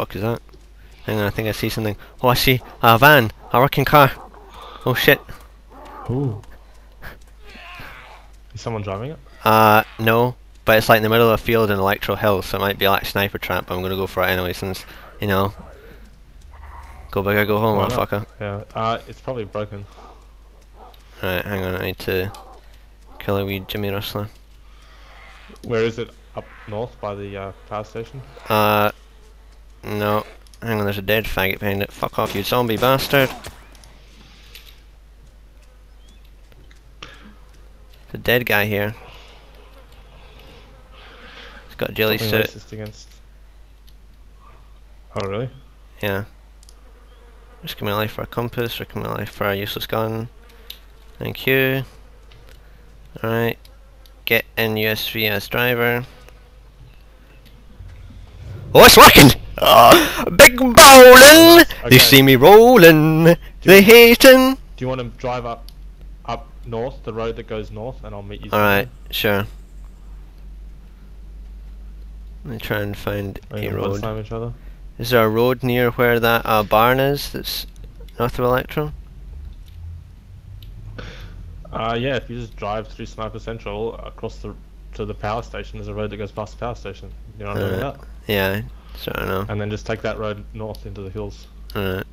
fuck is that? Hang on, I think I see something. Oh, I see a van, a working car. Oh shit. Ooh. Is someone driving it? Uh, no, but it's like in the middle of a field in Electro Hill, so it might be like sniper trap. But I'm gonna go for it anyway, since you know. Go big or go home, Why not? motherfucker. Yeah. Uh, it's probably broken. Alright, hang on, I need to kill a wee Jimmy Rustler. Where is it? Up north by the uh, power station? Uh, no. Hang on, there's a dead faggot behind it. Fuck off, you zombie bastard. The dead guy here. He's got a jelly Something suit. against. Oh really? Yeah. Risking my life for a compass, risking my life for a useless gun. Thank you. Alright. Get in USV as driver. Oh, it's working! Oh, big bowling! Okay. They see me rolling. They hating. Do you want to drive up, up north, the road that goes north, and I'll meet you. Alright, sure. Let me try and find somewhere? a Are you road. time each other? Is there a road near where that uh, barn is that's north of Electro? Uh, yeah. If you just drive through Sniper Central across the to the power station, there's a road that goes past the power station. You know what I'm talking about? Yeah, so I know. And then just take that road north into the hills, Alright.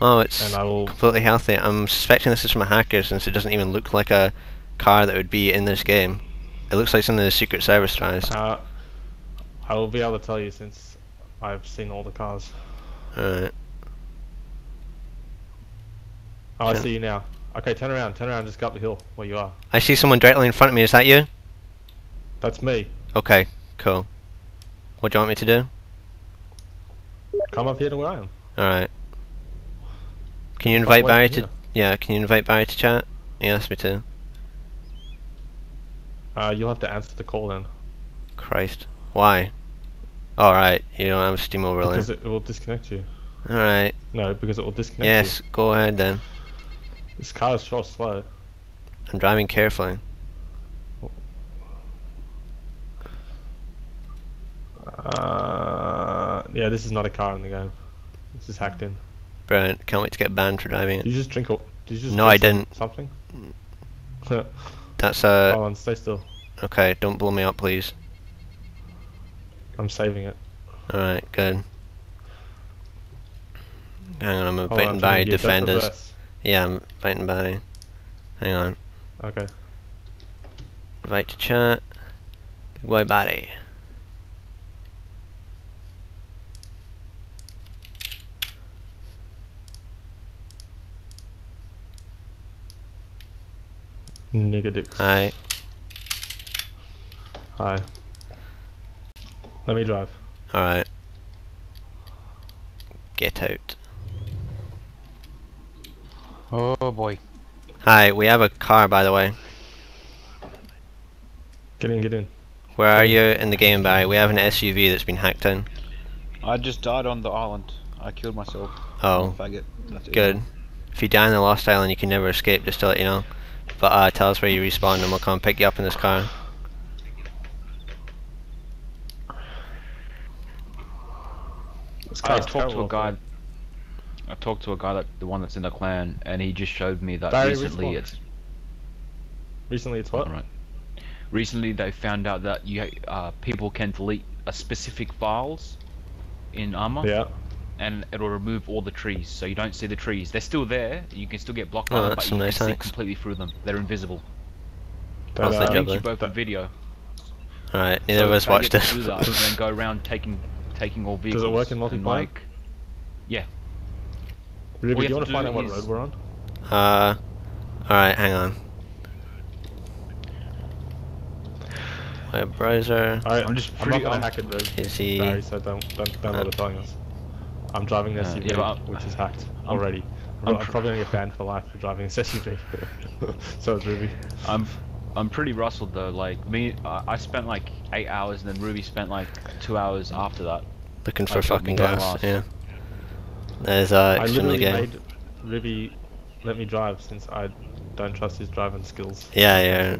Oh, it's and I will. completely healthy. I'm suspecting this is from a hacker since it doesn't even look like a car that would be in this game. It looks like something the Secret Service tries. Uh, I will be able to tell you since I've seen all the cars. Alright. Oh, I Yeah. see you now. Okay, turn around, turn around, just go up the hill where you are. I see someone directly in front of me. Is that you? That's me. Okay, cool. What do you want me to do? Come up here to where I am. Alright. Can you invite Barry to... yeah. Yeah, can you invite Barry to chat? He asked me to. Uh, you'll have to answer the call then. Christ. Why? Alright, you don't have Steam overlay. Because it, will disconnect you. Alright. No, because it will disconnect Yes, you. go ahead then. This car is so slow. I'm driving carefully. Uh, yeah, this is not a car in the game. This is hacked in. Brilliant. Can't wait to get banned for driving Did it. you just drink? a- Did you just? No, I didn't. Something. That's uh Hold on, stay still. okay, don't blow me up please. I'm saving it. Alright, good. Hang on, I'm Hold on, inviting I'm Barry trying to get that defenders. Yeah, I'm inviting by. Hang on. Okay. Invite to chat. Goodbye Barry. Nigga dicks. Hi. Hi. Let me drive. Alright. Get out. Oh boy. Hi, we have a car by the way. Get in, get in. Where are you in the game, Barry? We have an SUV that's been hacked in. I just died on the island. I killed myself. Oh, Faggot. That's it. good. If you die on the Lost Island, you can never escape, just to let you know. But uh, tell us where you respawn and we'll come pick you up in this car. This I talked to a guy. man. I talked to a guy that the one that's in the clan, and he just showed me that Barry, recently respawn. it's Recently, it's what? alright. Recently, they found out that you uh, people can delete a specific files in ARMA, Yeah. And it'll remove all the trees, so you don't see the trees. They're still there. You can still get blocked by Oh, them, but you nice can see completely through them. They're invisible. But, That's the job, YouTube then. open video. Alright, neither so of us watched it. to do that and then go around taking taking all vehicles. Does it work in and, multiplayer? Like, Ruby, do you you want to to find out what is- road we're on? Uh, alright, hang on. Web browser. Alright, I'm just I'm not gonna I'm- hack it, Ruby. Is he? Barry, so don't don't don't Uh, bother telling us. I'm driving an Uh, SUV, yeah, which is hacked I'm- already. I'm, I'm I'm probably gonna get banned for life for driving this SUV. so is Ruby. I'm I'm pretty rustled though. Like me, I I spent like eight hours, and then Ruby spent like two hours after that. Looking for told fucking that gas. last. Yeah. There's uh, I extremely literally gay. made Ruby let me drive since I don't trust his driving skills. Yeah, yeah.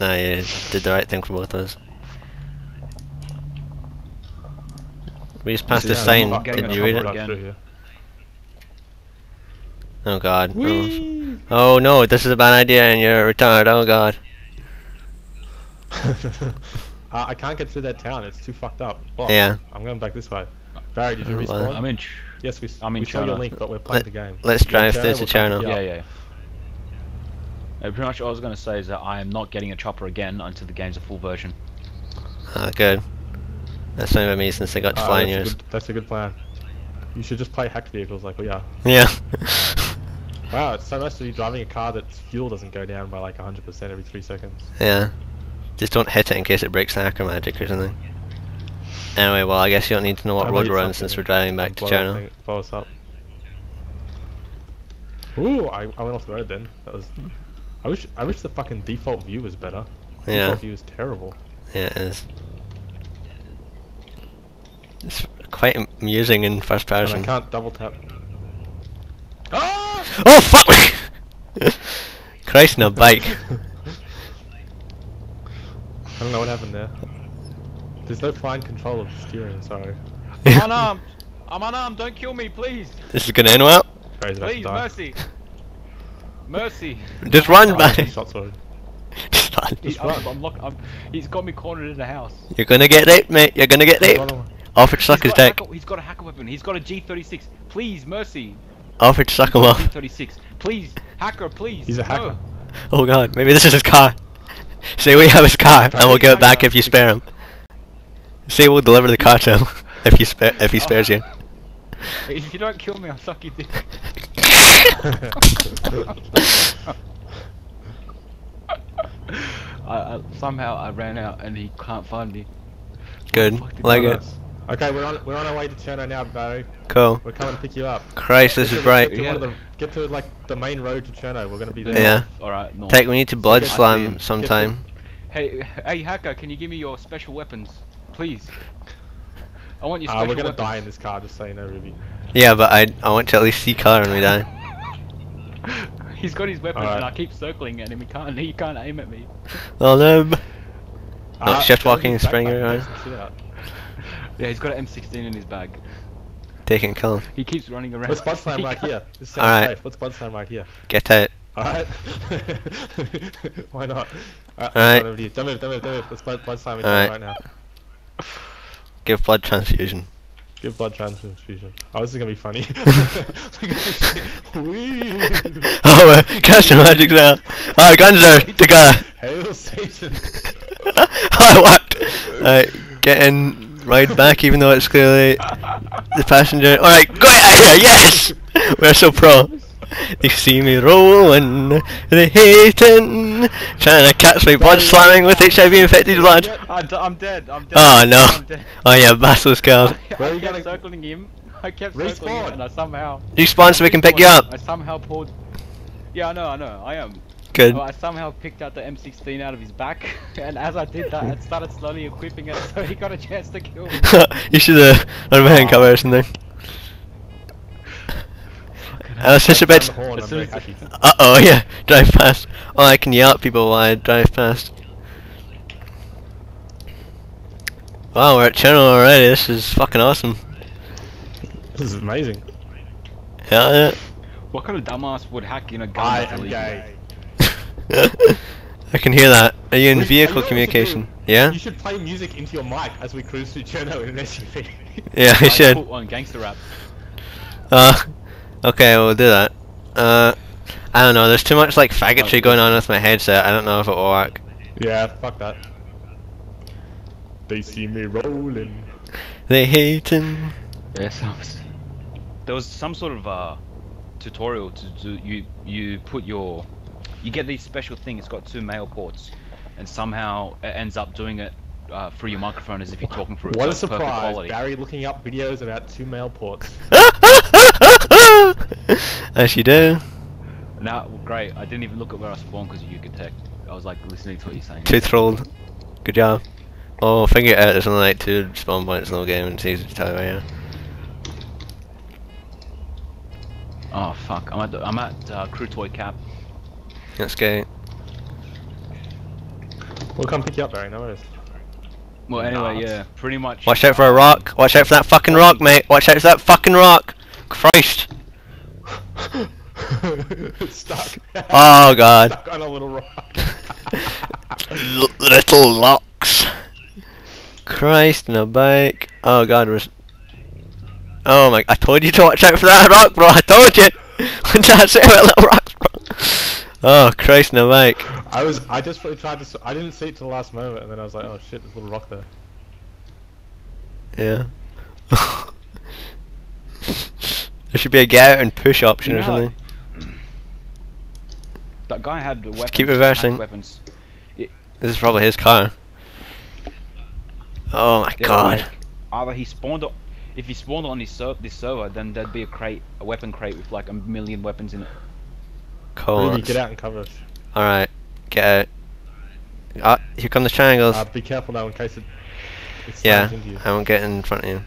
No, you did the right thing for both of us. We just passed Yeah, the sign. Did a you read it? again. Oh god. Oh. Oh no, this is a bad idea and you're a retard. Oh god. uh, I can't get through that town. It's too fucked up. Well, Yeah. I'm going back this way. Barry, did you Oh, well. respawn? I'm in. Ch- yes, we, I'm in we saw your link, but we're playing Let- the game. let's You're drive through to we'll China. Yeah, yeah. Uh, pretty much all I was going to say is that I am not getting a chopper again until the game's a full version. Ah, good. That's fine by me since I got to Uh, fly in that's, a yours. good, that's a good plan. You should just play hacked vehicles like we are. Yeah. Wow, it's so nice to be driving a car that fuel doesn't go down by like 100% every 3 seconds. yeah. Just don't hit it in case it breaks the hacker magic or something. Anyway, well, I guess you don't need to know what I road we're on since we're driving back to China. Blow us up. Ooh, I, I went off the road then. That was. I wish I wish the fucking default view was better. Yeah. Default view is terrible. Yeah, it is. It's quite amusing in first And I can't double tap. Ah! Oh fuck me! Christ, no bike. I don't know what happened there. There's no fine control of the steering, sorry. I'm unarmed! I'm unarmed! Don't kill me, please! this is gonna end well. Barry's about to Please, mercy! Mercy! Just run, Oh, man. two shots. Just run. He, Just I'm, run. I'm lock, I'm, he's got me cornered in the house. You're gonna get raped, mate. You're gonna get raped. Run away. Offer suck his got dick. hacker- he's got a hacker weapon. He's got a G36. Please, mercy. Offer to suck him off. G36. Please, hacker, please. He's a no. hacker. Oh god, maybe this is his car. Say we have his car, and we'll give it back if you spare him. Say we'll deliver the car to him if you spare if he spares you. If you don't kill me, I'll suck your dick. I, I, somehow I ran out and he can't find me. Good, like you it. Okay, we're on we're on our way to Cherno now, Barry. Cool. We're coming to pick you up. Christ, this is bright. Get to, Yeah. the, get to like the main road to Cherno. We're gonna be there. Yeah. Alright, no. Tek, we need to blood Get to- slam get sometime. Hey, hey, hacker, can you give me your special weapons, please? I want your special Uh, special we're gonna weapons. die in this car, just so you know, Ruby. Yeah, but I I want to at least see color when we die. He's got his weapons Alright. and I keep circling at him. He can't. He can't aim at me. Oh no. Uh, Oh, shift show walking and spring backpack, around. take some shit out. Yeah, he's got an M16 in his bag. Take it and kill him. He keeps running around. Let's bud slam right here. This sounds Alright. safe. Let's bud slam right here. Get out. Alright? Why not? Alright, Alright. Don't move, don't move, don't move. Let's bud, bud slam each Alright. other right now. Give blood transfusion. Give blood transfusion. Oh, this is gonna be funny. Oh, uh, cast your magic now. Oh, guns are together. Hail Satan! oh, what? Alright, get in, ride back even though it's clearly the passenger. Alright, go out of here, yes! We're so pro. They see me rolling, they hating, trying to catch me blood slamming with HIV infected blood. I'm, d- I'm dead. I'm dead. Oh no. Dead. Oh yeah, Basilisk girl. Where I are you kept gonna- circling him. I kept circling him, and I somehow. Respawn so we can pick you up. I somehow pulled. Yeah, I know, I know, I am. Good. Well, I somehow picked out the M16 out of his back, and as I did that, I started slowly equipping it, so he got a chance to kill me. you should have run behind cover or something. I was just about Sound to... horn, As I'm soon very as- happy. Uh oh, yeah, drive past. Oh, I can yell at people while I drive past. Wow, we're at channel already. This is fucking awesome. This is amazing. Yeah, yeah. What kind of dumbass would hack in a gun? I am gay. I can hear that. Are you in vehicle you know what we should communication? do? Yeah? You should play music into your mic as we cruise through Cherno in an SUV. Yeah, I Like, should. put on gangster rap. Uh, okay, we'll do that. Uh, I don't know. There's too much like faggotry going on with my headset. I don't know if it will work. yeah, fuck that. They see me rolling. They hating. Yeah, sounds. There was some sort of uh, tutorial to do. You you put your, you get these special thing. It's got two male ports, and somehow it ends up doing it uh, through your microphone as if you're talking through it. What a so it's surprise! quality. Barry looking up videos about two male ports. As you do. Now, great. I didn't even look at where I spawned because you could tech. I was like listening to what you're saying. Two trolled. Good job. Oh, figure it out. There's only like two spawn points in the game, and it's easy to tell where you are. Oh fuck! I'm at the, I'm at uh, Krutoy Cap. Let's go. We'll come pick you up, Barry. No worries. Well, anyway, Nuts. yeah, pretty much. Watch out for a rock. Watch out for that fucking rock, mate. Watch out for that fucking rock. Christ. stuck. Oh god. Stuck on a little rock. L- little locks. Christ no bike. Oh god, was. Oh my! I told you to watch out for that rock, bro. I told you. What did I say little rocks, bro? Oh Christ in a bike. I was. I just tried to. I didn't see it till the last moment, and then I was like, "Oh shit, there's a little rock there." Yeah. there should be a get out and push option or You know, like- something. That guy had weapons. keep reversing. Weapons. This is probably his car. Oh my Yeah, god. like, either he spawned. o- If he spawned on his ser- this server, then there'd be a crate, a weapon crate with like a million weapons in it. Ruby, get out and cover us. Alright, get out. Ah, here come the triangles. Uh, be careful now in case it. it yeah, into you. I won't get in front of you.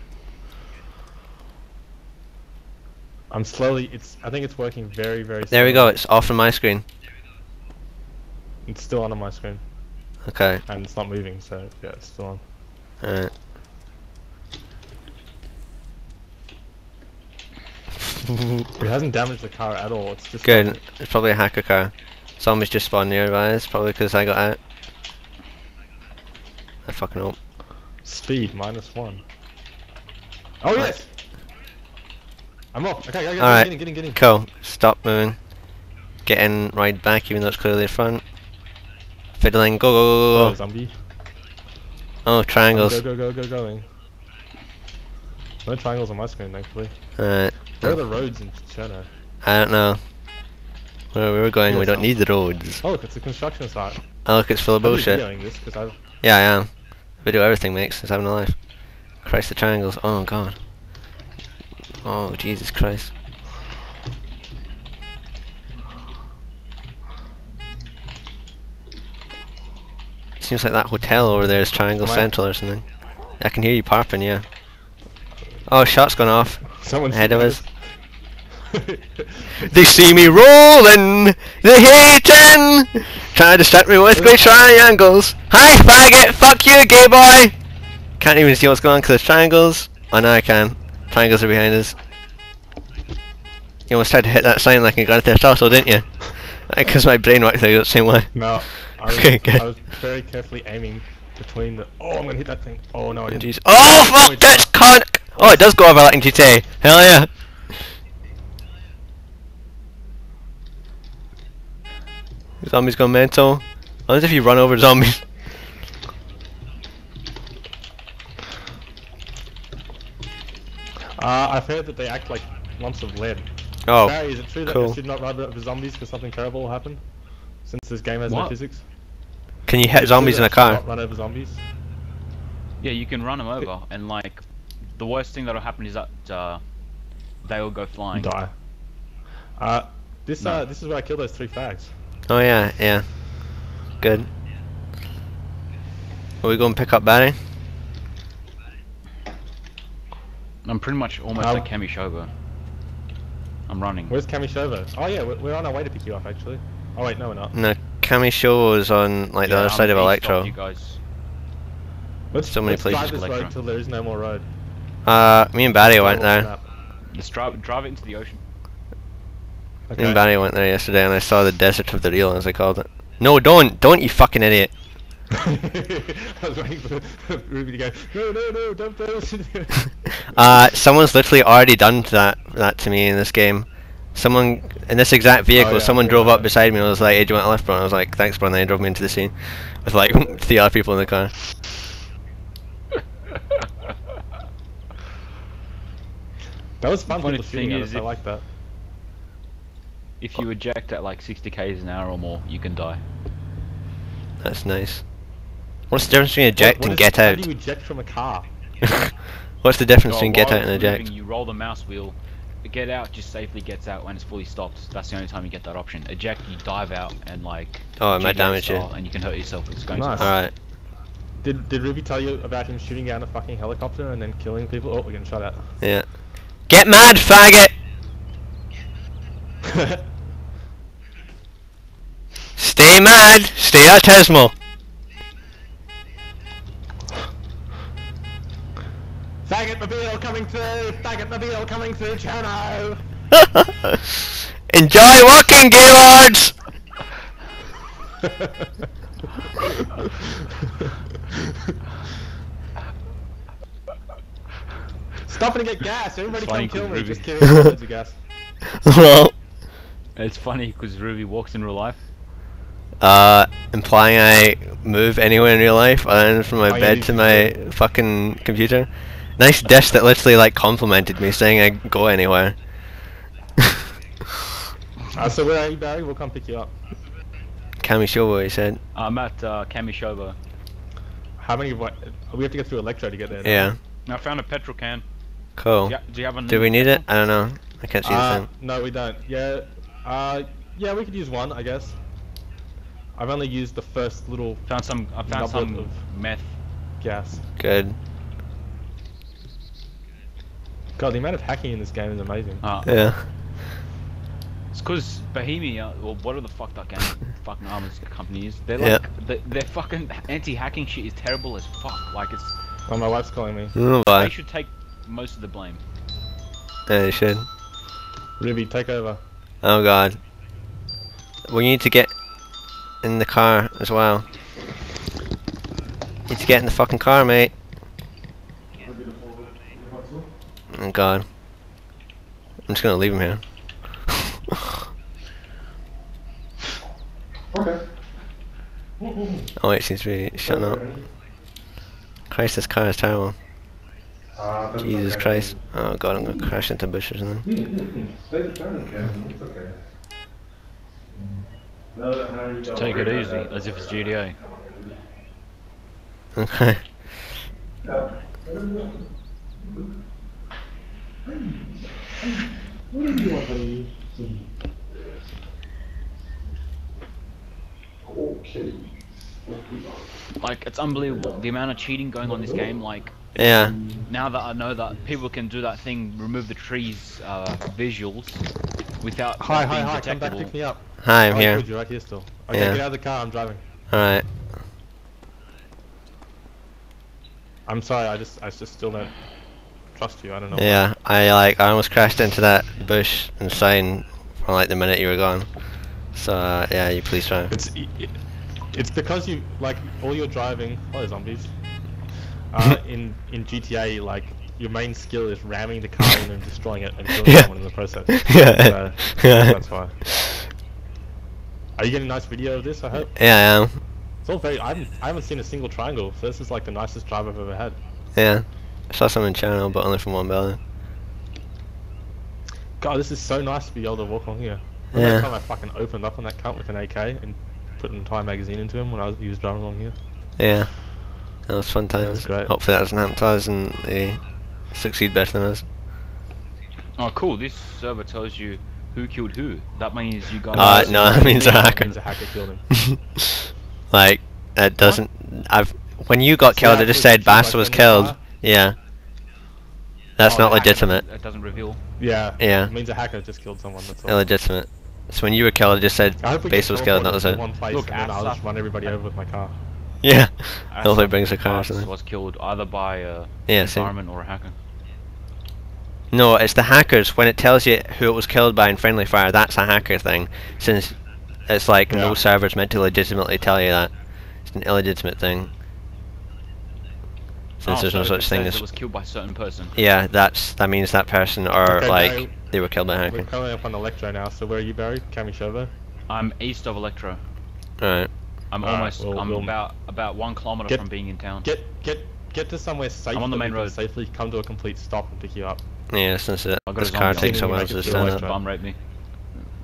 I'm slowly. It's. I think it's working very, very. There we go, it's off on my screen. It's still on on my screen, Okay, and it's not moving. So yeah, it's still on. alright. It hasn't damaged the car at all. It's just. Good, it's probably a hacker car. Zombies just spawned nearby, it's probably because I got out. I fucking hope. Speed minus one. Oh yes. I'm off. Okay, okay, okay. Alright. Get in, get in, get in. Cool, stop moving. Get in, ride back even though it's clearly the front. Fiddling, go go Oh, go go go. zombie. Oh, triangles. Go, go, go, go, going. No triangles on my screen, thankfully. Alright. Where are the roads in Cherno? I don't know. Where we were going, we don't need the roads. Oh, look, it's a construction site. Oh look, it's full of bullshit. videoing this because I've. Yeah, I am. Video everything makes. It's having a life. Christ the triangles. Oh god. Oh Jesus Christ. Seems like that hotel over there is Triangle Central or something. I can hear you popping, yeah. Oh, shot's gone off. Someone's Ahead of us. They see me rolling, they hating, trying to distract me with great triangles. Hi faggot, fuck you gay boy. Can't even see what's going on because there's triangles. Oh no I can. Triangles are behind us. You almost tried to hit that sign like you got it there also, didn't you? Because my brain worked the same way. no, I was, Okay, good. I was very carefully aiming between the. Oh, I'm gonna hit that thing. Oh no, I didn't. Jeez. Oh fuck, that's con. Oh, it does go over like in GTA. Hell yeah. Zombies go mental. I wonder if you run over zombies. Uh, I've heard that they act like lumps of lead. Oh, Barry, is it true that cool. you should not run over zombies because something terrible will happen? Since this game has no What? physics? can you Is hit zombies in a car? not Run over zombies? Yeah, you can run them over, and like, the worst thing that'll happen is that uh, they will go flying. die. Uh, this No. uh, this is where I killed those three fags. Oh yeah, yeah. Good. Are we going to pick up Barry? I'm pretty much almost Um, at Kamyshovo. I'm running. Where's Kamyshovo? Oh yeah, we're, we're on our way to pick you up actually. Oh wait, no we're not. No, Cami Show is on like the Yeah, other I'm side of Electro. You guys. Let's, So many let's drive this Electro. road till there is no more road. Uh, me and Barry went Oh, there. Just drive, drive it into the ocean. Me and Barry went there yesterday and I saw the desert of the real as I called it. No, don't! Don't you fucking idiot! I was waiting for Ruby to go. No, no, no! Don't throw us in. Uh, someone's literally already done that that to me in this game. Someone in this exact vehicle, Oh, yeah, someone I drove remember up beside me and was like, "Hey, do you want a lift, bro?" And I was like, "Thanks, bro." And then he drove me into the scene with like three other people in the car. That was fun. Funny People thing is us. I like that. If you eject at like 60 k's an hour or more, you can die. That's nice. What's the difference between eject What- what and is- get How out? do you eject from a car? What's the difference So between get out and it's eject? moving, You roll the mouse wheel. Get out just safely gets out when it's fully stopped. That's the only time you get that option. Eject, you dive out and like. Oh, it might damage you. And you can hurt yourself. It's going Nice. to. Alright. Did Did Ruby tell you about him shooting down a fucking helicopter and then killing people? Oh, we're getting shot at. Yeah. Get mad, faggot! Stay mad! Stay autismal! mobile coming through! Faggot mobile coming through, Chano! Enjoy walking, Gaylords! Stop and get gas! Everybody Flying come kill me! Ruby. Just kidding, I loads of gas. well, It's funny because Ruby walks in real life. uh, implying I move anywhere in real life other than from my Oh, bed you to my fucking computer. Nice dish that literally like complimented me, saying I go anywhere. Uh, so where are you, Barry? We'll come pick you up. Kamyshovo, he said. I'm at uh, Kamyshovo. How many? What? We have to go through Electro to get there. Yeah, I found a petrol can. Cool. Yeah, do you have a? Do we need it? I don't know. I can't see the Uh, thing. no, we don't. Yeah. Uh, yeah, we could use one, I guess. I've only used the first little Found some. I found some of- meth. gas. Good. God, the amount of hacking in this game is amazing. Uh, Yeah. It's because Bohemia, or whatever the fuck that game, fucking ARMA's company is, they're Yeah. like, they, their fucking anti-hacking shit is terrible as fuck. Like it's, Oh, my wife's calling me. Oh they should take most of the blame. Yeah, you should. Ruby, take over. Oh god. We need to get in the car as well. Need to get in the fucking car, mate. Oh god. I'm just gonna leave him here. Okay. Oh wait, seems to be shutting up. Christ, this car is terrible. Jesus Christ. Oh god, I'm gonna crash into bushes and then. Take it easy, as if it's GTA. Okay. Like it's unbelievable the amount of cheating going on in this game. Like Yeah. now that I know that people can do that thing, remove the trees uh, visuals without Hi, that hi, being hi. Come back, pick me up. Hi, I'm Oh, here. good, You're right here still. Okay, Yeah. get out of the car. I'm driving. Alright. I'm sorry. I just, I just still don't trust you. I don't know. why. Yeah, I like I almost crashed into that bush and sign from like the minute you were gone. So uh, yeah, you please try. It's, it's because you like all your driving. Hello, zombies. Uh, in in GTA, like your main skill is ramming the car in and destroying it and killing Yeah. someone in the process. Yeah. So, Yeah. that's why. Are you getting a nice video of this? I hope. Yeah, I am. It's all very. I haven't, I haven't seen a single triangle, so this is like the nicest drive I've ever had. Yeah. I saw some in channel, but only from one building. God, this is so nice to be able to walk on here. Remember Yeah. that time I fucking opened up on that cunt with an AK and put an entire magazine into him when I was he was driving along here. Yeah. That was fun times. great. Hopefully that doesn't happen to us and they succeed better than us. Oh, cool! This server tells you who killed who. That means you guys. Uh, no, that means a hacker. means a hacker killed him. like, it doesn't. I've when you got See killed, it just said shoot Basta was killed. car? Yeah. That's Oh, not legitimate. It doesn't reveal. Yeah. Yeah. It means a hacker just killed someone. That's all. Illegitimate. So when you were killed, it just said I Base was killed, and that teleported was it. One place Look, and then I'll just run everybody over with my car. Yeah. Asaf Hopefully brings a car or something. was killed either by a Yeah, same. environment or a hacker. No, it's the hackers. When it tells you who it was killed by in friendly fire, that's a hacker thing. Since it's like Yeah. no server's meant to legitimately tell you that. It's an illegitimate thing. Since Oh, there's no so if such thing as It was killed by a certain person. yeah, that's that means that person or Okay, like Barry, they were killed by a We're hacker. coming up on Electro now, so where are you buried? Kamyshovo? I'm east of Electro. Alright. I'm Alright, almost. well, I'm we'll- about about one kilometer Get- from being in town. Get get get to somewhere safe. I'm on the main road. Safely come to a complete stop and pick you up. Yeah, since it, I've got this car takes a on me, while to it feel stand wants to up, bum rape me.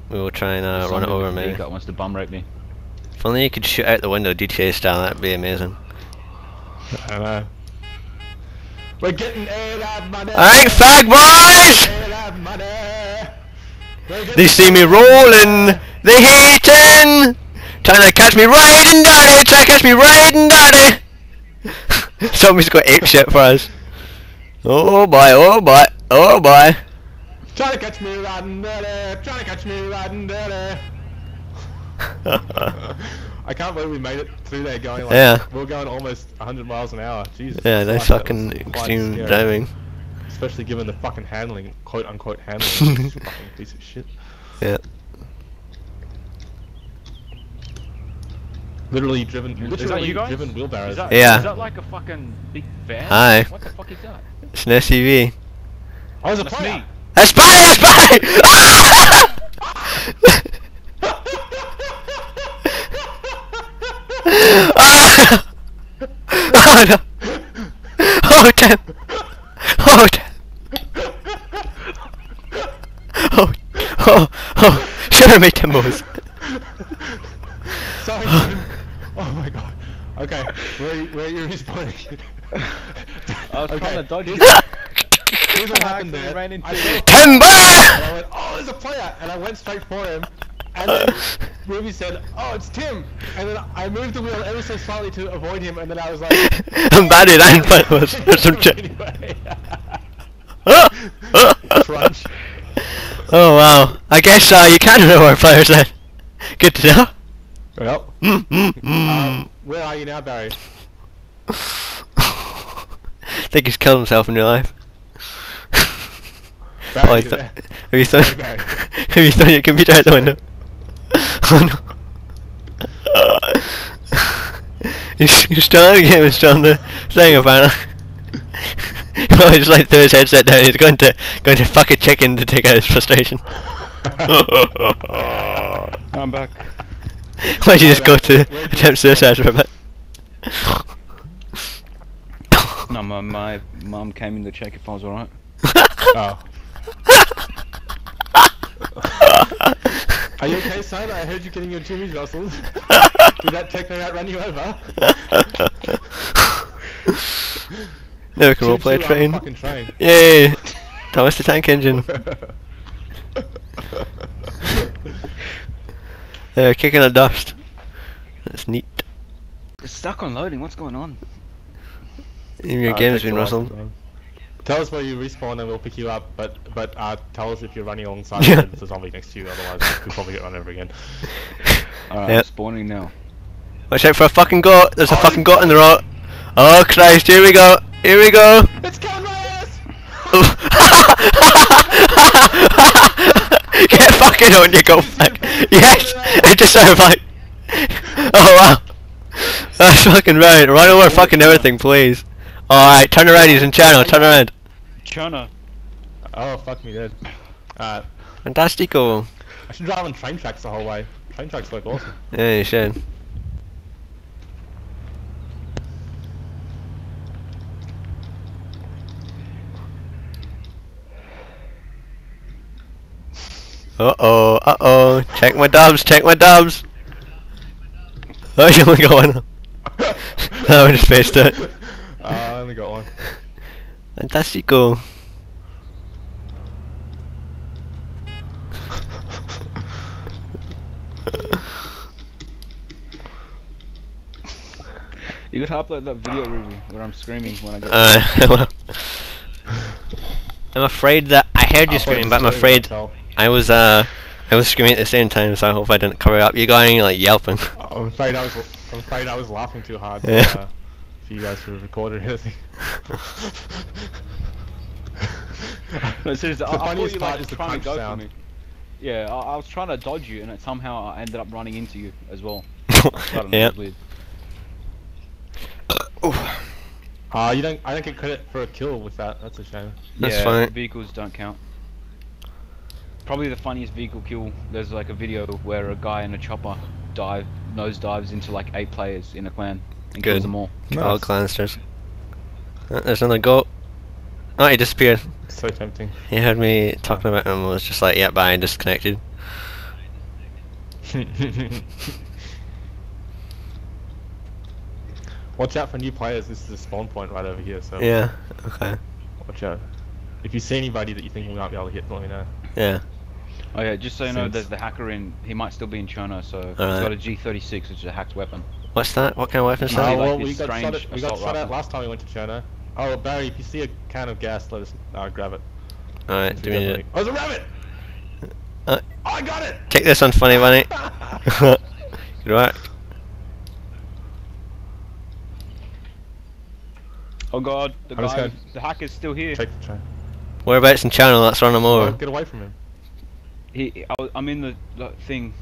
we will try and uh, run it over, with the maybe. gun wants to bum rape me. If only you could shoot out the window GTA style, that'd be amazing. I know. We're getting a lot of money. Alright, fag boys! A lot of money. They see me rolling, they hating, trying to catch me riding daddy! trying to catch me riding daddy! Somebody's got ape shit for us. Oh boy, oh boy, oh boy. Trying to catch me riding daddy! Trying to catch me riding dirty. I can't believe we made it through there going like Yeah. we are going almost 100 miles an hour. Jesus. yeah, nice Christ, fucking extreme scary. driving. Especially given the fucking handling, quote unquote handling. Fucking piece of shit. Yeah. Literally driven, Is that literally you guys? driven wheelbarrows. Is that, Yeah. Is that like a fucking big van? Hi. What the fuck is that? It's an SUV. I was a That's player. me. A spy! A spy! Ah! oh no! Oh damn! Oh damn! Oh, oh, oh! Should have made them moves. Sorry. Jim. oh my god. Okay, where are you, where are you respawning? I was Okay, trying to dodge here's- you. Here's what happened there. ran into I you. saw Timber! and I went, oh, there's a player, and I went straight for him. And then Ruby said, oh, it's Tim. And then I moved the wheel ever so slightly to avoid him, and then I was like, I'm bad at that, but was or some shit. anyway. oh wow! I guess uh, you can know our players then. Good to know. Well, um, where are you now, Barry? think he's killed himself in real life. Barry, Oh, you thought- there? have you thrown? Hey, Barry. have you thrown your computer out the window? Oh no! he's, he's trying to get him on the thing apparently. oh, he just like threw his headset down. He's going to going to fuck a chicken to take out his frustration. I'm back. Why'd you just go to attempt suicide for a bit? No, my, my mum came in to check if I was alright. Oh. Are you okay, son? I heard you getting your Jimmy's muscles. Did that techno outrun you over? Never can roleplay a train. Fucking train. Yay! Thomas the Tank Engine. They're kicking the dust. That's neat. It's stuck on loading. What's going on? Even your Uh, game has been a while rustled. to- Tell us where you respawn and we'll pick you up, but but uh, tell us if you're running alongside Yeah. the zombie next to you, otherwise we'll probably get run over again. Alright, Yep. I'm spawning now. Watch out for a fucking goat. There's a fucking goat in the road. Oh Christ! Here we go. Here we go. It's coming my ass! Get fucking on you go back. Yes! It just survived. Oh wow. That's fucking right. Run over fucking everything, please. Alright, turn around, he's in channel, turn around. Chana. Oh fuck me dead. Uh, Fantastico. I should drive on train tracks the whole way. Train tracks look awesome. Yeah, you should. Uh oh, uh oh. Check my dubs, check my dubs. Oh, you only got one. Oh, I just faced it. Uh, I only got one. Fantastico. You could upload that video, Ruby, where I'm screaming when I get. Uh. I'm afraid that I heard you I'll screaming, but I'm afraid I was uh I was screaming at the same time, so I hope I didn't cover it up. You got any like yelping? I'm afraid I was. I'm afraid I was laughing too hard. Yeah. Uh, for you guys to have recorded anything. No, seriously, the I, I thought funniest you part like is the trying crunch to go sound. me. Yeah, I, I was trying to dodge you, and it, somehow I ended up running into you as well. I don't know, yeah. it was weird. Uh, you don't. I don't get credit for a kill with that. That's a shame. That's yeah, fine. vehicles don't count. Probably the funniest vehicle kill. There's like a video where a guy in a chopper dive nose dives into like eight players in a clan and Good. kills them all. All clansters. Uh, there's another goat. Oh, he disappeared. So tempting. He heard me talking about him and was just like, yeah, bye, and disconnected. Watch out for new players. This is a spawn point right over here. So Yeah, okay. watch out. If you see anybody that you think we might be able to hit, let me know. Yeah. Oh yeah, just so you know, Since- there's the hacker in. He might still be in Cherno, so he's Alright. got a G36, which is a hacked weapon. What's that? What kind of weapon is No, Oh, that? like well, we got shot at, we got assault shot at last time we went to Cherno. Oh, Barry, if you see a can of gas, let us uh, grab it. Alright, do We we need definitely- it? Oh, there's a rabbit! Uh, Oh, I got it! take this one, funny bunny. Good work. Oh god, the I'm guy, the hacker's still here. Take the train. Whereabouts in channel? Let's run him Oh, over. get away from him. He, I, was- I'm in the like, thing.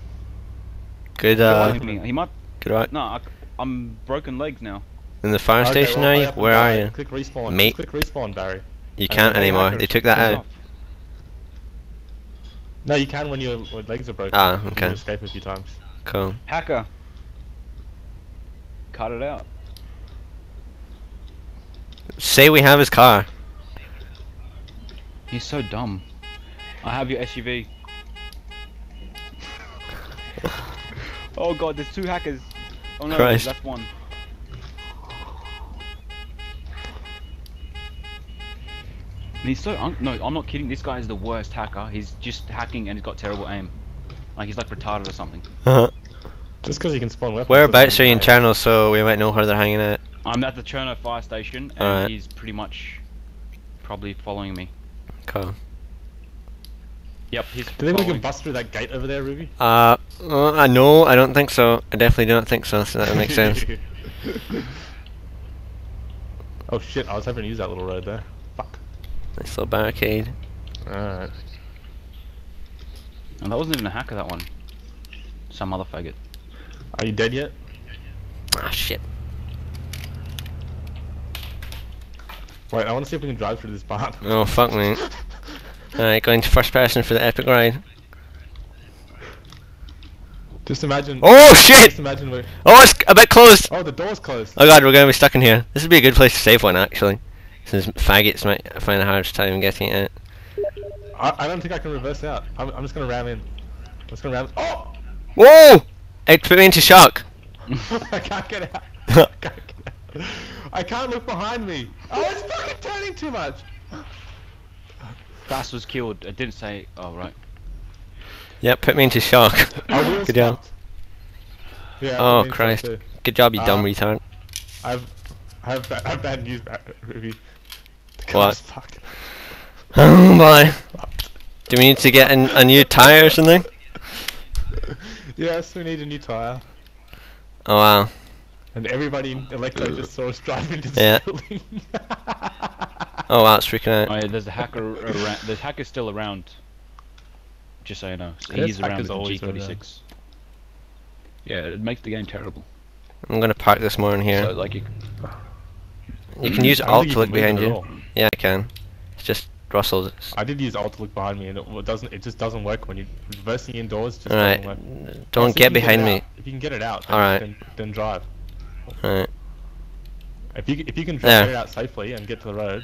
Good, Get uh, me. He might. good right. No, I, am broken legs now. In the fire Okay, station, well, are you? Where are you? Click respawn. Mate. Click respawn, Barry. You can't hey, anymore. They took that out. No, you can when your legs are broken. Ah, You okay. escape a few times. Cool. Hacker. Cut it out. Say we have his car. He's so dumb. I have your SUV. Oh god, there's two hackers. Oh no, Christ. that's one. And he's so un- no, I'm not kidding. This guy is the worst hacker. He's just hacking and he's got terrible aim. Like he's like retarded or something. Uh-huh. Just because he can spawn weapons. Whereabouts doesn't are you in mean- channel so we might know where they're hanging out? I'm at the Cherno fire station and Alright. he's pretty much probably following me. Cool. Yep, he's Do you think we can bust through that gate over there, Ruby? Uh, uh, I know, I don't think so. I definitely don't think so, so that makes sense. oh shit! I was having to use that little road there. Fuck. Nice little barricade. Alright. And that wasn't even a hacker, that one. Some other faggot. Are you dead yet? Ah, shit. Wait, I want to see if we can drive through this barn. Oh, fuck me. Alright, going to first person for the epic ride. Just imagine. Oh, Just shit! imagine we. Oh, it's a bit closed! Oh, the door's closed. Oh god, we're gonna be stuck in here. This would be a good place to save one, actually. Since faggots might find a hard time getting it. I, I don't think I can reverse out. I'm, I'm just gonna ram in. I'm just gonna ram. Oh! Whoa! It put me into shock. I can't get out. I can't, get out. I can't look behind me. Oh, it's fucking turning too much. Bass was killed. I didn't say. Oh right. Yep, put me into shock. Oh, Good job. Yeah. Oh, I think Christ. too. Good job, you dumb Uh, retard. I've, I've, ba- I've bad news, ba- Ruby. The What? car's fucked. Oh boy. Do we need to get an, a new tire or something? Yes, we need a new tire. Oh wow. And everybody in Electro just saw us drive into the Yeah. building. Oh wow, it's freaking out. Oh yeah, there's a hacker around. There's hackers still around. Just so you know, so he's around with the always G36. Yeah, it makes the game terrible. I'm gonna park this more in So here. like you, You can use alt to look can move it behind you. all. Yeah, I can. It's just Russell's. I did use alt to look behind me, and it w- doesn't. It just doesn't work when you're reversing indoors. Just Alright. doesn't. Don't so if get behind it me. out- If you can get it out, then, Alright. then, then drive. Alright. If you if you can There. drive it out safely and get to the road.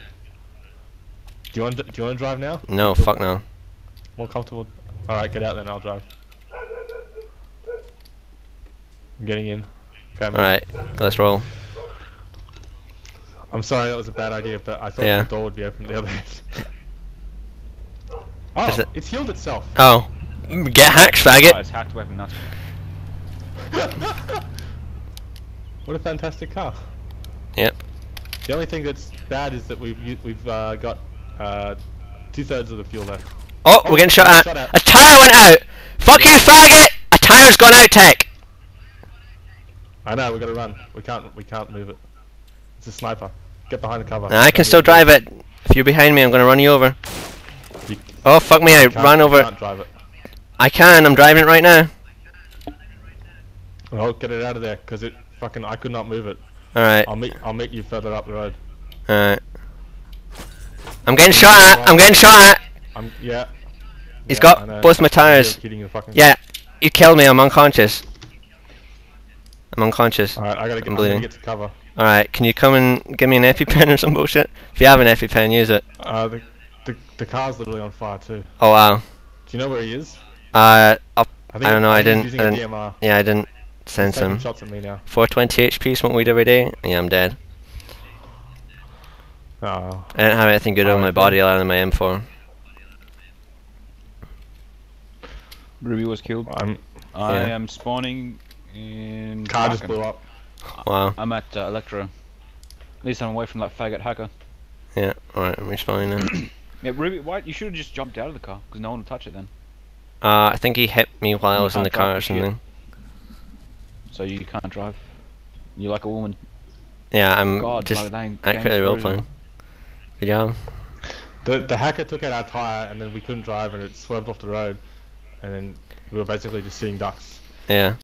Do you want to, do you want to drive now? No, fuck no. More comfortable. All right, get out then. I'll drive. I'm getting in. Okay, I'm. Alright, let's roll. I'm sorry that was a bad idea, but I thought Yeah. the door would be open the other end. oh, it- it's healed itself. Oh. Get hacked, oh, faggot! it's hacked weapon. That's what a fantastic car. Yep. The only thing that's bad is that we've we've uh, got uh, two thirds of the fuel left. Oh, Oh, we're getting shot shot at. at. A tire went out! Fuck you, faggot! A tire's gone out, Tek! I know we gotta run. We can't we can't move it. It's a sniper. Get behind the cover. Nah, I can still drive it. If you're behind me, I'm gonna run you over. You Oh, fuck me, I ran over. Can't drive it. I can, I'm driving it right now. Well, get it out of there, cause it fucking I could not move it. Alright, I'll meet I'll meet you further up the road. alright. I'm getting shot at! I'm getting shot at! I'm yeah. He's Yeah, got both my tires. Yeah, you killed me, I'm unconscious. I'm unconscious. All right, I gotta get. I'm I'm gonna get to cover. Alright, can you come and give me an EpiPen or some bullshit? If you have an EpiPen, use it. Uh, the, the the car's literally on fire too. Oh wow. Do you know where he is? Uh, up. I, I don't know, I think didn't- I didn't- a DMR. Yeah, I didn't He's some. taking him. shots at me now. 420 HP, smoke weed every day? Yeah, I'm dead. Oh. I didn't have anything good on my body then. other than my M4. Ruby was killed. I'm I Yeah. am spawning in. car just blew up. Wow. I'm at uh, Electro. At least I'm away from that faggot hacker. Yeah, alright, I'm respawning now. Yeah, Ruby, why? You should have just jumped out of the car because no one will touch it then. Uh, I think he hit me while I was in the car or drive shit. something. So you can't drive. You're like a woman. Yeah, I'm God, just like, dang, accurately game's role playing. Good job. The the hacker took out our tire and then we couldn't drive and it swerved off the road, and then we were basically just seeing ducks. Yeah.